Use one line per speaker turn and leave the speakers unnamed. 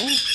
Yeah.